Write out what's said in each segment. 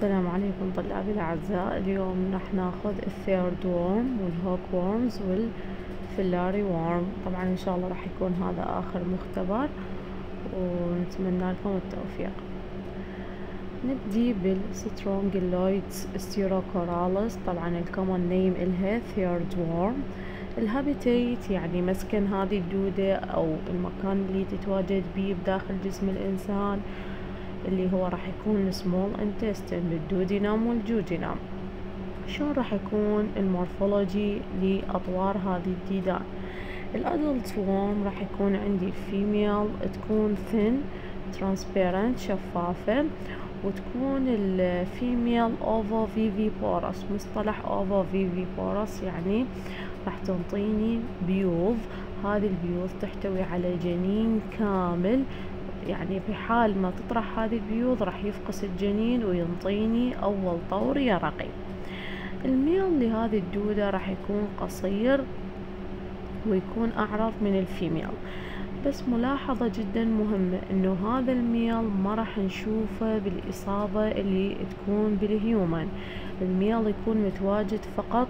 السلام عليكم طلابي الأعزاء. اليوم راح ناخذ ال threadworm وال hookworms وال filaria worm طبعا إن شاء الله راح يكون هذا آخر مختبر ونتمنى لكم التوفيق. نبدي بال Strongyloides stercoralis طبعا ال common name إلها threadworm ال habitat يعني مسكن هذه الدودة أو المكان اللي تتواجد بيه بداخل جسم الإنسان. اللي هو راح يكون small intestine بال duodenum وال jejunum شلون راح يكون ال morphology لأطوار هذه الديدان؟ ال adult worm راح يكون عندي ال female تكون thin transparent شفافة وتكون ال female ovoviviparous مصطلح ovoviviparous يعني راح تنطيني بيوض هذه البيوض تحتوي على جنين كامل يعني في حال ما تطرح هذه البيوض راح يفقس الجنين وينطيني أول طور يرقي ال male لهذه الدودة راح يكون قصير ويكون أعرض من ال female. بس ملاحظة جدا مهمة إنه هذا ال male ما راح نشوفه بالإصابة اللي تكون بال human. ال male يكون متواجد فقط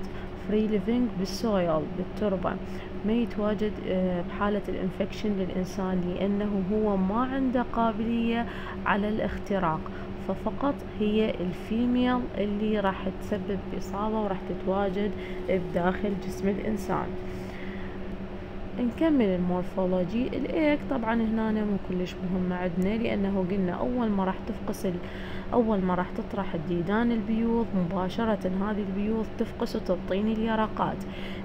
free living بال soil بالتربة. ما يتواجد آه، بحالة ال infection للإنسان لأنه هو ما عنده قابلية على الاختراق ففقط هي ال female اللي راح تسبب إصابة وراح تتواجد بداخل جسم الإنسان. نكمل ال morphology. ال egg طبعا هنا مو كلش مهمة عندنا لأنه قلنا أول ما راح تفقس أول ما راح تطرح الديدان البيوض مباشرة هذه البيوض تفقس وتعطيني اليرقات.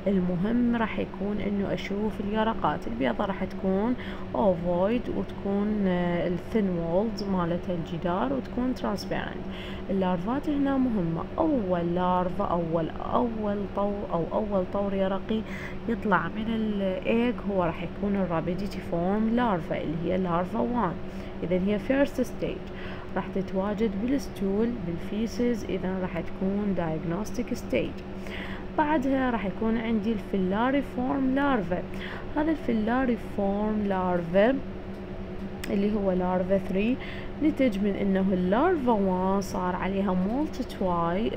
المهم راح يكون إنه أشوف اليرقات. البيضة راح تكون ovoid وتكون ال thin walls مالتها الجدار وتكون transparent ال larva ات هنا مهمة. أول larva أول أول طور أو أول طور يرقي يطلع من الإيج هو راح يكون ال rhabditiform larva اللي هي larva 1 إذا هي first stage راح تتواجد بال stool بال feces إذا راح تكون diagnostic stage. بعدها راح يكون عندي ال filariform larva هذا ال filariform larva اللي هو larva 3 نتج من إنه ال larva 1 صار عليها molt twi-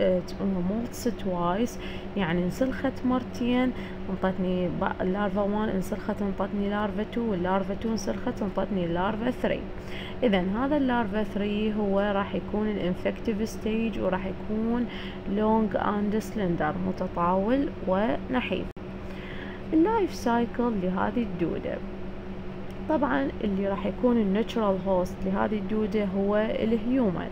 molt twice يعني انسلخت مرتين انطتني ال larva 1 انسلخت انطتني larva 2 وال larva 2 انسلخت انطتني ال larva 3 اذا هذا ال larva 3 هو راح يكون ال infective stage وراح يكون long and slender متطاول ونحيف. ال life cycle لهذه الدودة طبعا اللي راح يكون ال natural host لهذه الدودة هو ال human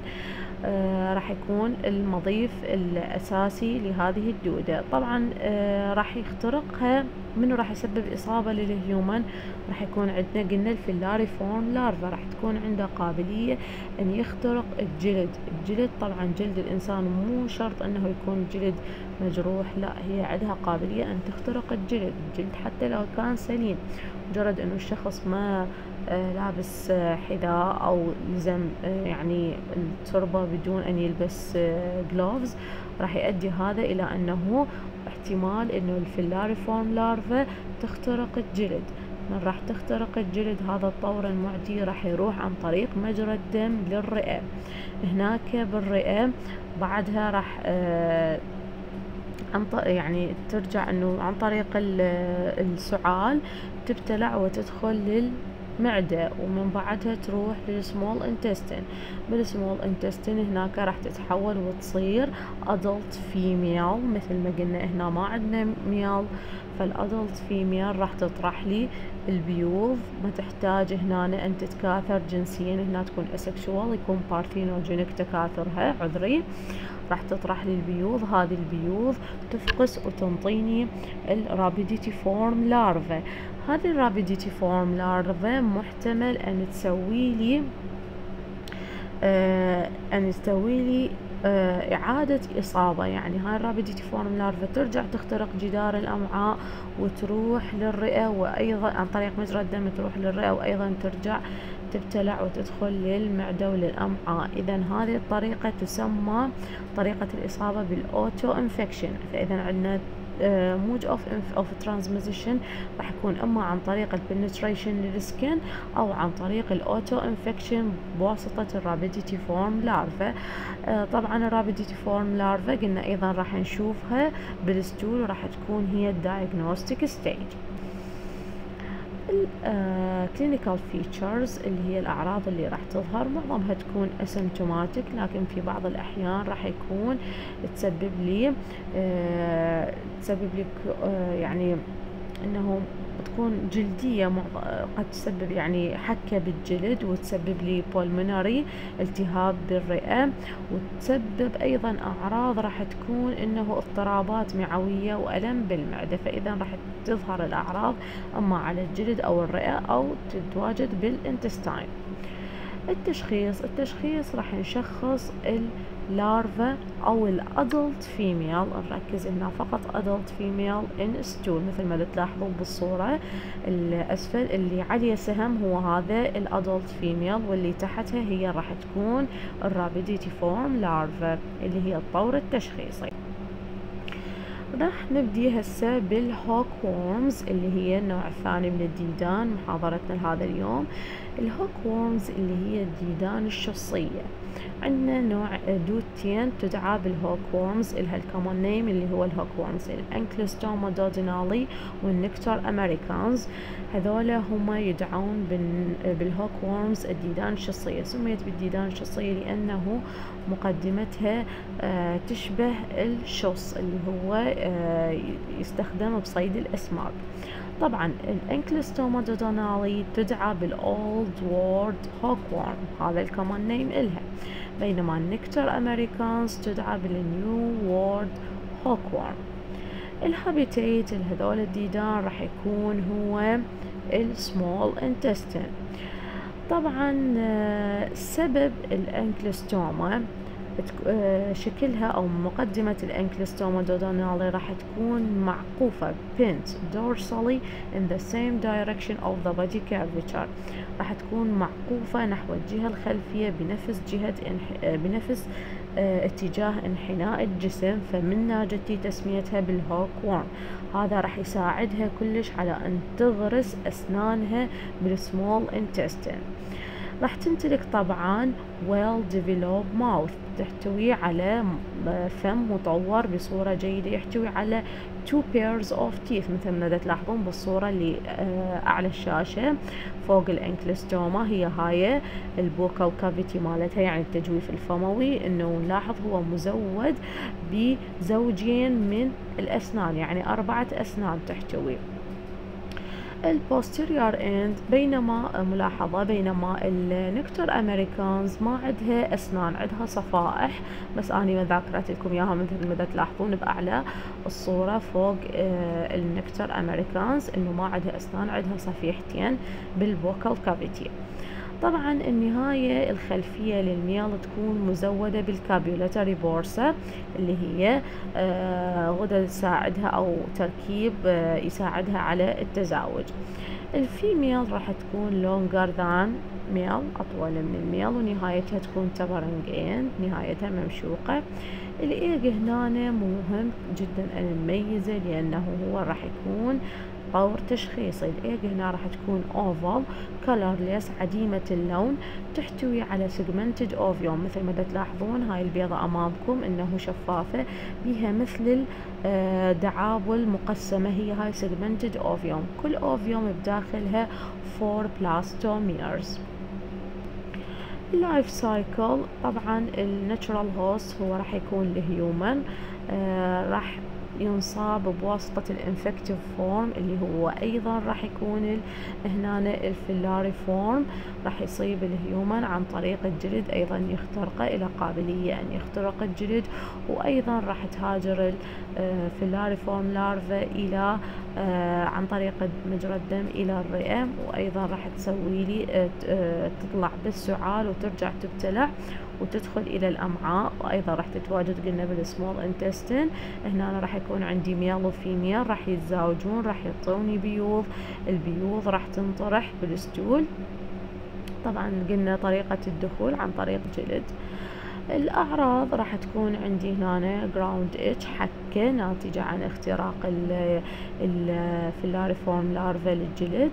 آه راح يكون المضيف الأساسي لهذه الدودة طبعا آه راح يخترقها. منو راح يسبب إصابة لل human راح يكون عندنا قلنا ال filariform larva راح تكون عنده قابلية أن يخترق الجلد. الجلد طبعا جلد الإنسان مو شرط أنه يكون جلد مجروح لا هي عندها قابلية أن تخترق الجلد. الجلد حتى لو كان سليم. مجرد أنه الشخص ما آه لابس آه حذاء أو لزم آه يعني التربة بدون أن يلبس gloves راح يؤدي هذا إلى أنه احتمال إنه ال filariform larva تخترق الجلد. من راح تخترق الجلد هذا الطور المعدي راح يروح عن طريق مجرى الدم للرئة. هناك بالرئة بعدها راح عن يعني ترجع إنه عن طريق السعال تبتلع وتدخل لل معدة ومن بعدها تروح للسمول انتستين بالسمول انتستين هناك راح تتحول وتصير ادلت فيميل مثل ما قلنا هنا ما عندنا ميل فال adult female راح تطرح لي البيوض ما تحتاج هنا إن تتكاثر جنسيا هنا تكون asexual يكون parthenogenic تكاثرها عذري. راح تطرح لي البيوض. هذه البيوض تفقس وتنطيني ال rhabditiform larva هذه ال rhabditiform larva محتمل أن تسوي لي آه أن تسوي لي آه إعادة إصابة. يعني هاي ال rhabditiform larva ترجع تخترق جدار الأمعاء وتروح للرئة وأيضا عن طريق مجرى الدم تروح للرئة وأيضا ترجع تبتلع وتدخل للمعدة وللأمعاء إذا هذه الطريقة تسمى طريقة الإصابة بال auto infection. فإذا عندنا mode of of transmission راح يكون إما عن طريق ال penetration لل skin أو عن طريق ال auto infection بواسطة ال rhabditiform larva طبعا ال rhabditiform larva قلنا أيضا راح نشوفها بال stool وراح تكون هي ال diagnostic stage ال clinical features اللي هي الأعراض اللي راح تظهر. معظمها تكون asymptomatic لكن في بعض الأحيان راح يكون تسبب لي آه تسبب لي آه يعني إنه تكون جلدية قد تسبب يعني حكة بالجلد وتسبب لي pulmonary التهاب بالرئة وتسبب أيضا أعراض راح تكون إنه اضطرابات معوية وألم بالمعدة فإذا راح تظهر الأعراض أما على الجلد أو الرئة أو تتواجد بال intestine التشخيص التشخيص راح نشخص ال larva أو ال adult female نركز هنا فقط adult female in stool مثل ما تلاحظون بالصورة. الأسفل اللي عليه سهم هو هذا ال adult female واللي تحتها هي راح تكون ال rhabditiform larva اللي هي الطور التشخيصي. راح نبدي هسه بال hookworms اللي هي النوع الثاني من الديدان. محاضرتنا لهذا اليوم ال hookworms اللي هي الديدان الشصية عندنا نوع دوتين تدعى بال hookworms الها ال common name اللي هو ال hookworms ال Ancylostoma duodenale وال Necator americanus. هذولا هما يدعون بال hookworms الديدان الشصية سميت بالديدان الشصية لأنه مقدمتها آه تشبه الشص اللي هو آه يستخدم بصيد الأسماك. طبعا ال Ancylostoma duodenale تدعى بال old world hookworm هذا ال common name إلها. بينما ال Necator americanus تدعى بال new world hookworm ال habitat لهذول الديدان راح يكون هو ال small intestine طبعا سبب ال Ancylostoma شكلها أو مقدمة ال Ancylostoma duodenale راح تكون معقوفة bent dorsally in the same direction of the body curvature. راح تكون معقوفة نحو الجهة الخلفية بنفس جهة بنفس اتجاه انحناء الجسم فمن جتي تسميتها بال hookworm هذا راح يساعدها كلش على أن تغرس أسنانها بالسمول intestine. راح تمتلك طبعا well developed mouth تحتوي على فم مطور بصورة جيدة يحتوي على two pairs of teeth. مثل ما تلاحظون بالصورة اللي أعلى الشاشة فوق ال Ancylostoma هي هاي ال buccal cavity مالتها يعني التجويف الفموي. إنه نلاحظ هو مزود بزوجين من الأسنان يعني أربعة أسنان تحتوي. ال posterior end بينما ملاحظة بينما ال Necator americanus ما عندها أسنان عندها صفائح. بس أني ما ذاكرت لكم اياها مثل ما تلاحظون بأعلى الصورة فوق ال Necator americanus إنه ما عندها أسنان عندها صفيحتين بال buccal cavity طبعا النهاية الخلفية لل male تكون مزودة بال copulatory bursa اللي هي غدد تساعدها أو تركيب يساعدها على التزاوج. ال female راح تكون longer than male أطول من ال male ونهايتها تكون tapering end نهايتها ممشوقة. الإيج هنا مهم جدا أن نميزه لأنه هو راح يكون طور تشخيصي الايج هنا راح تكون oval colorless عديمة اللون تحتوي على segmented ovum مثل ما تلاحظون هاي البيضة أمامكم إنه شفافة بها مثل الدعابل مقسمة. هي هاي segmented ovum كل ovum بداخلها four blastomeres ال life cycle طبعا ال natural host هو راح يكون ال human آه راح ينصاب بواسطة ال infective form اللي هو أيضا راح يكون هنا ال filariform. راح يصيب ال human عن طريق الجلد أيضا يخترقه إلى قابلية أن يخترق الجلد. وأيضا راح تهاجر ال filariform larva إلى عن طريق مجرى الدم إلى الرئة. وأيضا راح تسوي لي تطلع بالسعال وترجع تبتلع. وتدخل إلى الأمعاء. وأيضا راح تتواجد قلنا بال small intestine هنا راح يكون عندي male و female راح يتزاوجون راح يعطوني بيوض البيوض راح تنطرح بال stool طبعا قلنا طريقة الدخول عن طريق جلد. الأعراض راح تكون عندي هنا ground itch حكة ناتجة عن اختراق ال filariform larva للجلد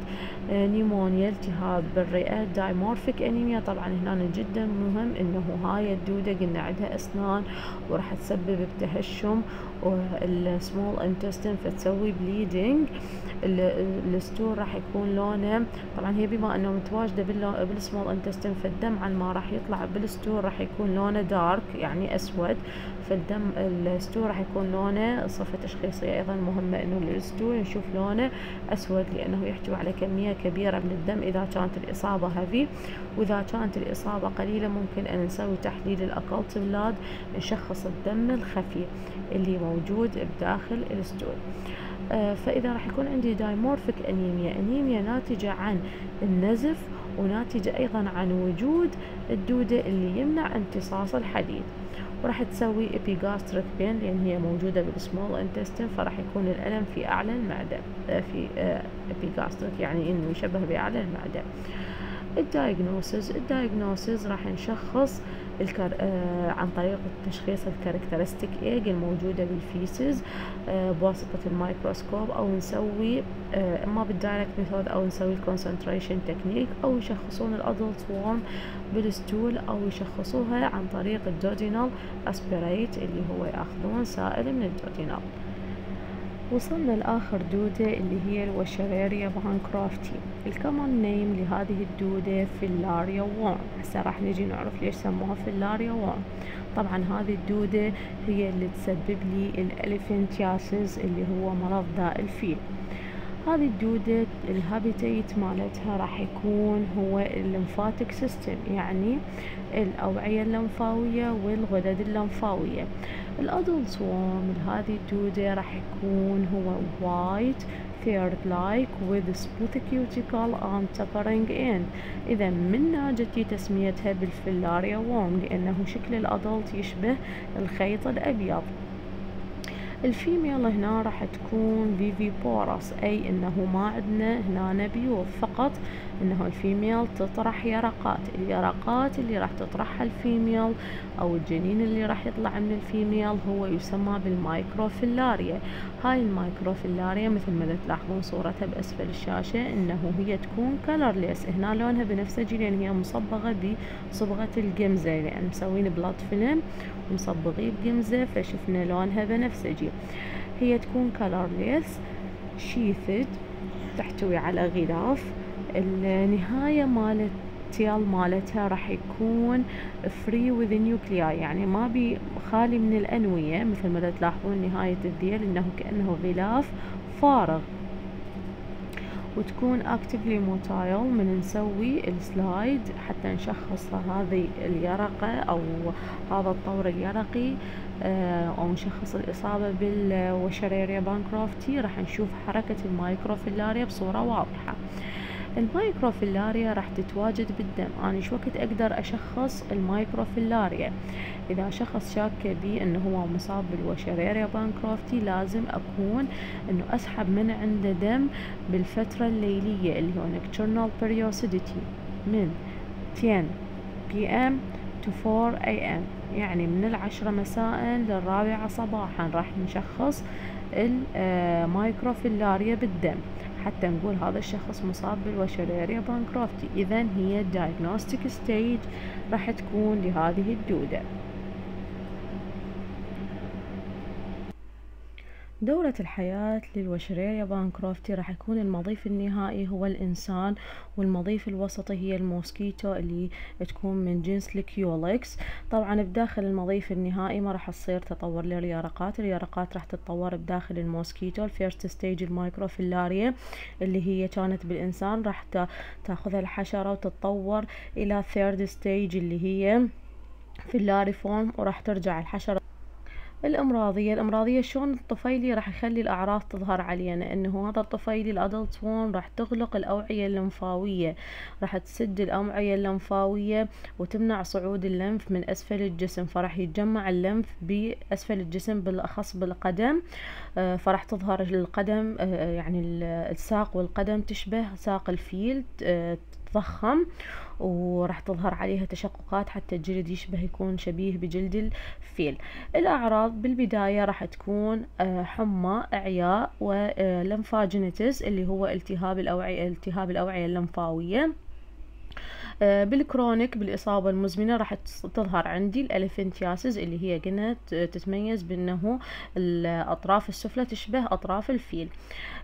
آه، pneumonia التهاب بالرئة dimorphic anemia. طبعا هنا جدا مهم إنه هاي الدودة قلنا عندها أسنان وراح تسبب بتهشم ال small intestine فتسوي bleeding ال stool راح يكون لونه طبعا هي بما إنه متواجدة بال small intestine فالدم عن ما راح يطلع بال stool راح يكون لونه dark يعني أسود. فالدم ال stool راح يكون لونه صفة تشخيصية أيضا مهمة إنه ال stool نشوف لونه أسود لأنه يحتوي على كمية كبيرة من الدم إذا كانت الإصابة هذي وإذا كانت الإصابة قليلة ممكن أن نسوي تحليل ال occult blood نشخص الدم الخفي اللي موجود بداخل ال stool آه، فإذا راح يكون عندي dimorphic anemia anemia ناتجة عن النزف وناتجة أيضا عن وجود الدودة اللي يمنع امتصاص الحديد. وراح تسوي epigastric pain لأن هي موجودة بال small intestine فراح يكون الألم في أعلى المعدة آه، في epigastric يعني إنه يشبه بأعلى المعدة. ال diagnosis ال diagnosis راح نشخص آه عن طريق تشخيص ال characteristic egg الموجودة بال feces آه بواسطة الميكروسكوب أو نسوي آه إما بال direct method أو نسوي ال concentration technique أو يشخصون ال adult worm بال stool أو يشخصوها عن طريق ال duodenal aspirate اللي هو يأخذون سائل من ال duodenal وصلنا لآخر دودة اللي هي ال Wuchereria bancrofti. ال common name لهذه الدودة filaria worm هسه راح نجي نعرف ليش سموها filaria worm طبعا هذه الدودة هي اللي تسبب لي elephantiasis اللي هو مرض داء الفيل هذه الدودة habitat مالتها راح يكون هو lymphatic system يعني الأوعية اللمفاوية والغدد اللمفاوية. ال adult worm لهذه الدودة راح يكون هو white thread like with smooth cuticle and tapering end إذا من ناجي تسميتها بال filaria worm لأنه شكل ال adult يشبه الخيط الأبيض. ال female هنا راح تكون viviparous أي إنه ما عندنا هنا بيوض فقط إنه ال female تطرح يرقات اليرقات اللي راح تطرحها ال female أو الجنين اللي راح يطلع من ال female هو يسمى بال microfilaria. هاي ال microfilaria مثل ما تلاحظون صورتها بأسفل الشاشة إنه هي تكون colorless هنا لونها بنفسجي لأن هي مصبغة بصبغة ال Giemsa لأن مسوين blood film مصبغيه ب Giemsa فشفنا لونها بنفسجي هي تكون colorless sheathed تحتوي على غلاف. النهاية مالت ال tail مالتها راح يكون free of nuclei يعني ما بي خالي من الأنوية مثل ما تلاحظون نهاية الذيل إنه كأنه غلاف فارغ. وتكون actively motile من نسوي ال slide حتى نشخص هذه اليرقة أو هذا الطور اليرقي. آه، أو نشخص الإصابة بال Wuchereria bancrofti راح نشوف حركة ال microfilaria بصورة واضحة. ال microfilaria راح تتواجد بالدم. أنا شو وقت أقدر أشخص ال microfilaria؟ إذا شخص شاك بي أنه هو مصاب بال Wuchereria bancrofti لازم أكون أنه أسحب من عنده دم بالفترة الليلية اللي هو nocturnal periodicity من 10 PM to 4 AM يعني من العشرة مساء للرابعة صباحا راح نشخص ال microfilaria بالدم. حتى نقول هذا الشخص مصاب بال Wuchereria bancrofti. إذا هي ال diagnostic stage راح تكون لهذه الدودة دورة الحياة لل Wuchereria bancrofti راح يكون المضيف النهائي هو الإنسان والمضيف الوسطي هي ال mosquito اللي تكون من جنس ال Culex طبعا بداخل المضيف النهائي ما راح تصير تطور لليرقات اليرقات راح تتطور بداخل ال mosquito ال first stage ال microfilaria اللي هي كانت بالإنسان راح تاخذها الحشرة وتتطور إلى third stage اللي هي filariform وراح ترجع الحشرة الأمراضية الأمراضية شلون الطفيلي راح يخلي الأعراض تظهر علينا؟ إنه هذا الطفيلي ال adult worm راح تغلق الأوعية اللمفاوية. راح تسد الأوعية اللمفاوية وتمنع صعود اللمف من أسفل الجسم. فراح يتجمع اللمف بأسفل الجسم بالأخص بالقدم. آه، فراح تظهر القدم آه، يعني الساق والقدم تشبه ساق الفيل آه، تتضخم وراح تظهر عليها تشققات حتى الجلد يشبه يكون شبيه بجلد الفيل. الأعراض بالبداية راح تكون آه، حمى إعياء ولمفاجينيتس اللي هو التهاب الأوعية التهاب الأوعية اللمفاوية. آه، بالكرونيك بالإصابة المزمنة راح تظهر عندي الألفنتياسز اللي هي قلنا تتميز بأنه الأطراف السفلى تشبه أطراف الفيل.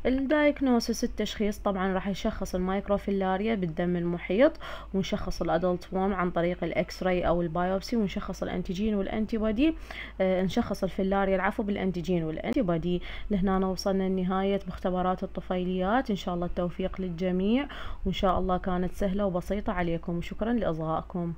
ال diagnosis التشخيص طبعا راح يشخص ال microfilaria بالدم المحيط ونشخص ال adult worm عن طريق ال X-ray أو ال biopsy ونشخص ال antigen وال antibody آه نشخص الفيلاريا العفو بال antigen وال antibody لهنا وصلنا لنهاية مختبرات الطفيليات. إن شاء الله التوفيق للجميع وإن شاء الله كانت سهلة وبسيطة عليكم. وشكرا لإصغائكم.